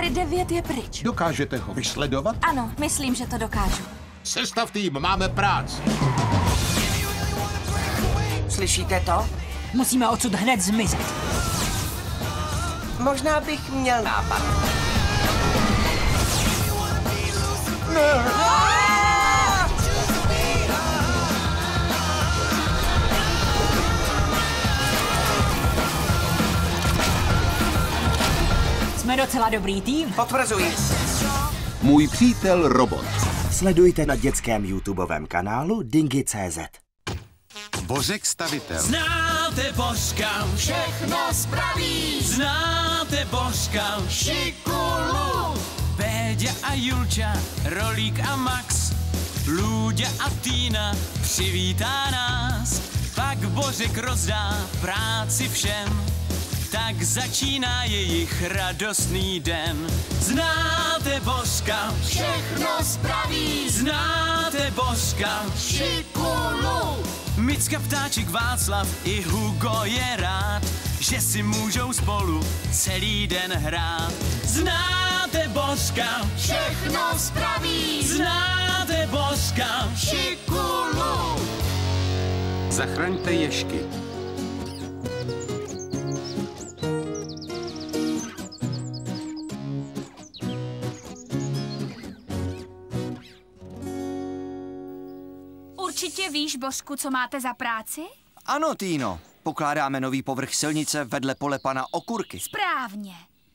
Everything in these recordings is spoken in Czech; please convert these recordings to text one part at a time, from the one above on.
Harry 9 je pryč. Dokážete ho vysledovat? Ano, myslím, že to dokážu. Sestav tým, máme práci. Slyšíte to? Musíme odsud hned zmizet. Možná bych měl nápad. Jsme docela dobrý tým. Potvrzuji. Můj přítel robot. Sledujte na dětském YouTubeovém kanálu Dingy.cz. Bořek stavitel. Znáte Božka, všechno spraví. Znáte Božka, šikulu. Péďa a Julča, Rolík a Max, Lůďa a Týna přivítá nás. Pak Bořek rozdá práci všem, tak začíná jejich radostný den. Znáte Božka, všechno spraví. Znáte Božka, šikulu. Micka, ptáček, Václav i Hugo je rád, že si můžou spolu celý den hrát. Znáte Božka, všechno spraví. Znáte Božka, šikulu. Zachraňte ješky. Víš, Božku, co máte za práci? Ano, Týno. Pokládáme nový povrch silnice vedle pole pana Okurky. Správně.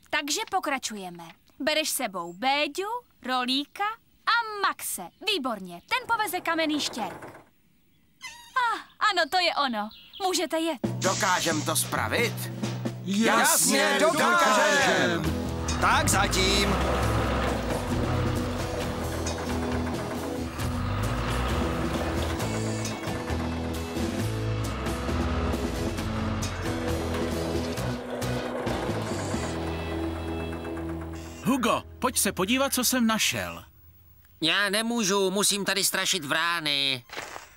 Takže pokračujeme. Bereš sebou Béďu, Rolíka a Maxe. Výborně, ten poveze kamenný štěrk. Ah, ano, to je ono. Můžete jet. Dokážem to spravit? Jasně, dokážem. Tak zatím. Pojď se podívat, co jsem našel. Já nemůžu, musím tady strašit vrány.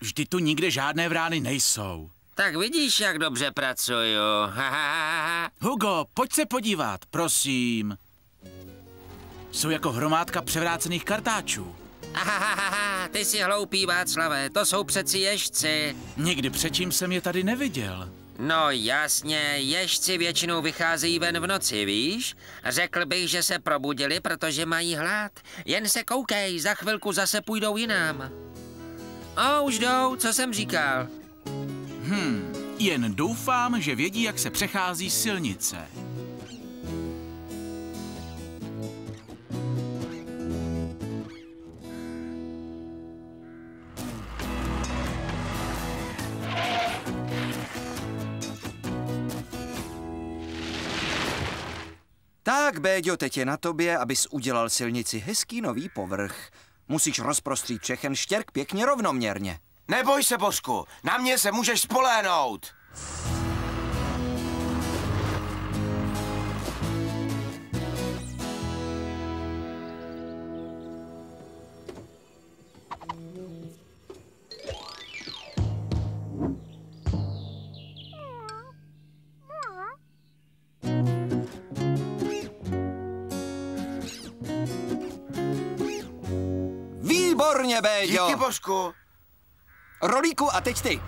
Vždy tu nikde žádné vrány nejsou. Tak vidíš, jak dobře pracuju. Hugo, pojď se podívat, prosím. Jsou jako hromádka převrácených kartáčů. Ha, ha, ha, ha. Ty jsi hloupý, Václave, to jsou přeci ježci. Nikdy předtím jsem je tady neviděl. No jasně, ježci většinou vycházejí ven v noci, víš? Řekl bych, že se probudili, protože mají hlad. Jen se koukej, za chvilku zase půjdou jinam. O, už jdou, co jsem říkal. Jen doufám, že vědí, jak se přechází silnice. Tak, Béďo, teď je na tobě, abys udělal silnici hezký nový povrch. Musíš rozprostřít všechen štěrk pěkně rovnoměrně. Neboj se, Božku, na mě se můžeš spoléhnout. Výborně, Béďo! Díky, Božku. Rolíku, a teď ty.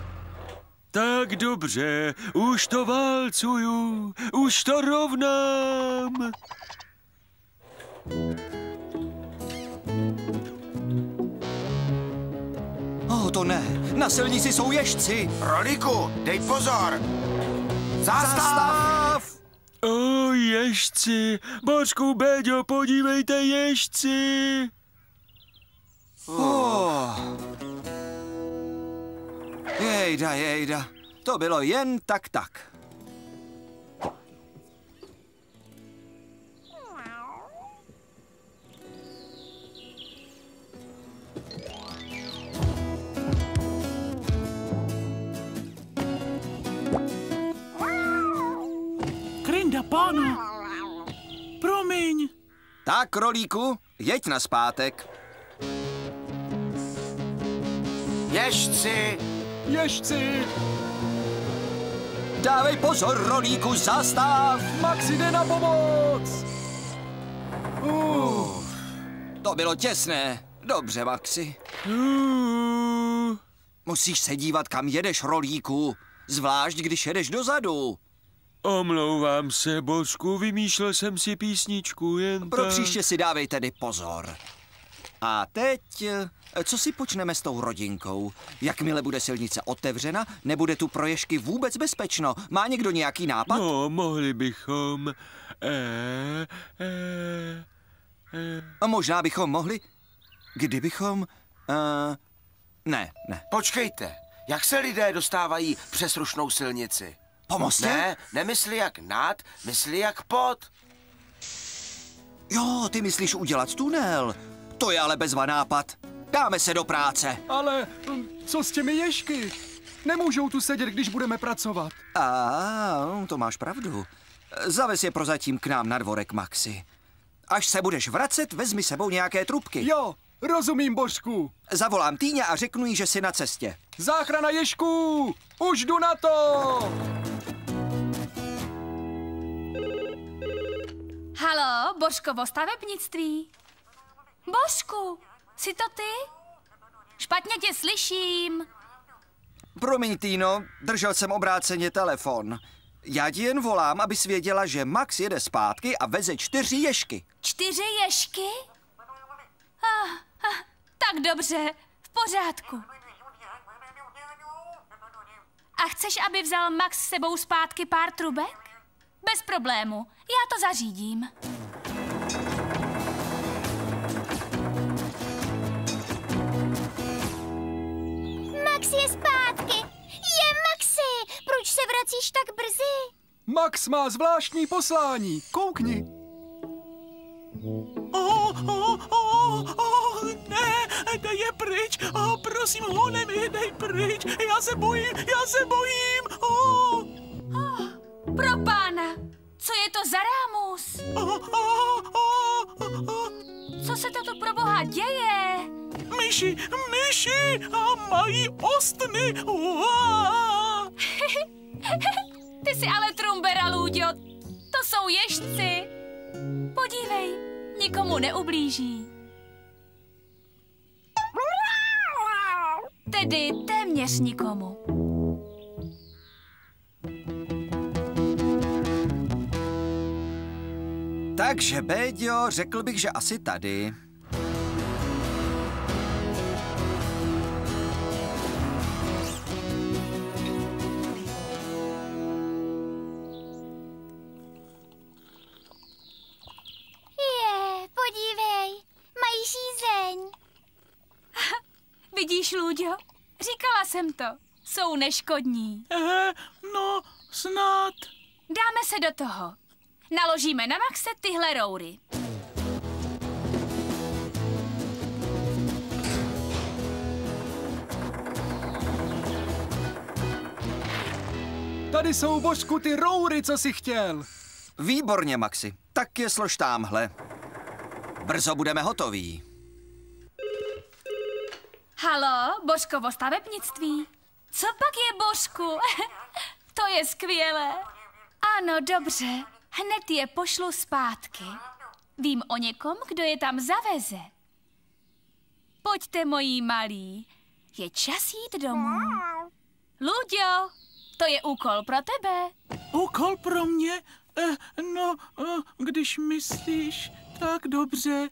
Tak dobře, už to válcuju, už to rovnám. Oh, to ne, na silnici jsou ježci. Rolíku, dej pozor. Zástav! Zastav! O, ježci, Božku, Béďo, podívejte, ježci. Oh. Jejda, jejda. To bylo jen tak tak. Krinda pána. Promiň. Tak, Rolíku, jeď na zpátek. Ježci, Ježci! Dávej pozor, Rolíku, zastav! Maxi jde na pomoc! To bylo těsné. Dobře, Maxi. Musíš se dívat, kam jedeš, rolíku. Zvlášť, když jedeš dozadu. Omlouvám se, Božku, vymýšlel jsem si písničku jen Pro tak. příště si dávej tedy pozor. A teď, eh, co si počneme s tou rodinkou? Jakmile bude silnice otevřena, nebude tu pro ježky vůbec bezpečno. Má někdo nějaký nápad? No, mohli bychom... Eh, eh, eh. A možná bychom mohli... Kdybychom... Uh, ne, ne. Počkejte, jak se lidé dostávají přes rušnou silnici? Po mostě? Ne, nemyslí jak nad, myslí jak pod. Jo, ty myslíš udělat tunel. To je ale bezva nápad. Dáme se do práce. Ale hm, co s těmi ježky? Nemůžou tu sedět, když budeme pracovat. A, to máš pravdu. Zavez je prozatím k nám na dvorek, Maxi. Až se budeš vracet, vezmi sebou nějaké trubky. Jo, rozumím, Božku. Zavolám Týně a řeknu jí, že jsi na cestě. Záchrana ježků! Už jdu na to! Halo, Božkovo stavebnictví? Božku, jsi to ty? Špatně tě slyším. Promiň, Týno, držel jsem obráceně telefon. Já ti jen volám, abys věděla, že Max jede zpátky a veze čtyři ježky. Čtyři ježky? Ah, ah, tak dobře, v pořádku. A chceš, aby vzal Max s sebou zpátky pár trubek? Bez problému, já to zařídím. Vracíš tak brzy? Max má zvláštní poslání. Koukni. Oh, oh, oh, oh, ne, dej je pryč, oh, prosím, ho dej pryč, já se bojím, já se bojím, oh. Pro pána, co je to za rámus? Oh, oh, oh, oh. Co se to tu pro boha děje? Myši, myši a mají ostny. Uá. Ty jsi ale trumbera, Lůďo. To jsou ježci. Podívej, nikomu neublíží. Tedy téměř nikomu. Takže, Béďo, řekl bych, že asi tady. Žízeň. Vidíš, Lůďo? Říkala jsem to. Jsou neškodní. Eh, no, snad. Dáme se do toho. Naložíme na Maxe tyhle roury. Tady jsou, Božku, ty roury, co jsi chtěl. Výborně, Maxi. Tak je slož támhle. Brzo budeme hotoví. Halo, Božkovo stavebnictví? Co pak je, Božku? to je skvělé. Ano, dobře. Hned je pošlu zpátky. Vím o někom, kdo je tam zaveze. Pojďte, mojí malí. Je čas jít domů. Luďo, to je úkol pro tebe. Úkol pro mě? Eh, no, eh, když myslíš, tak dobře.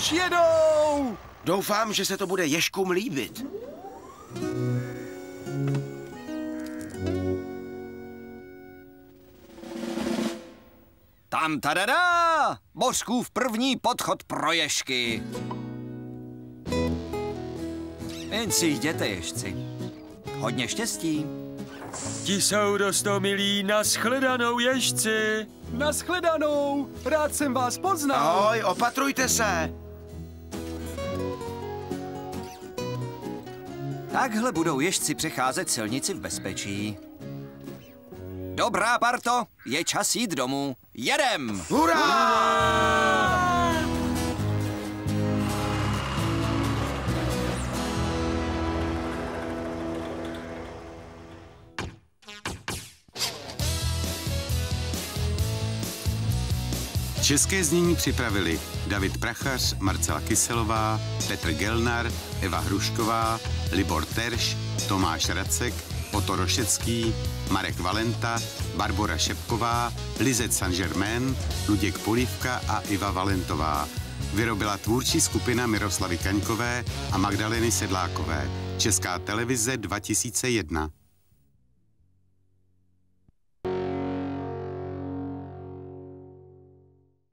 Už jedou! Doufám, že se to bude ježkům líbit. Tam tadadá! Božkův první podchod pro ježky. Jen si jděte, ježci. Hodně štěstí. Ti jsou dostomilí, naschledanou ježci. Naschledanou, rád jsem vás poznal. Ahoj, opatrujte se. Takhle budou ježci přecházet silnici v bezpečí. Dobrá, parto, je čas jít domů. Jedem! Hurá! České znění připravili David Prachař, Marcela Kyselová, Petr Gelnar, Eva Hrušková, Libor Terš, Tomáš Racek, Oto Rošecký, Marek Valenta, Barbora Šepková, Lizet Saint-Germain, Luděk Polívka a Iva Valentová. Vyrobila tvůrčí skupina Miroslavy Kaňkové a Magdaleny Sedlákové. Česká televize 2001.